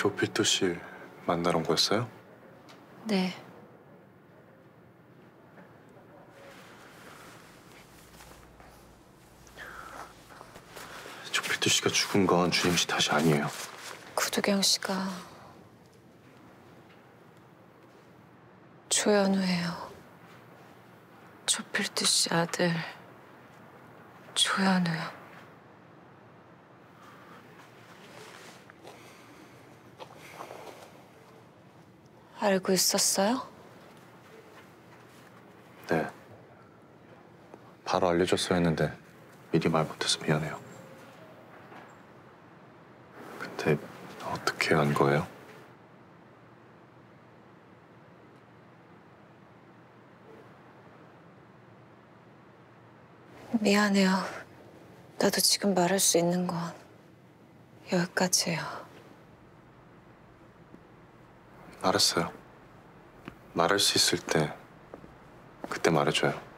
조필도 씨 만나러 온 거였어요? 네. 조필도 씨가 죽은 건 주임 씨 탓이 아니에요. 구두경 씨가 조현우예요. 조필두 씨 아들 조현우요. 알고 있었어요? 네. 바로 알려줬어야 했는데 미리 말 못해서 미안해요. 근데 어떻게 한 거예요? 미안해요. 나도 지금 말할 수 있는 건 여기까지예요. 알았어요. 말할 수 있을 때 그때 말해줘요.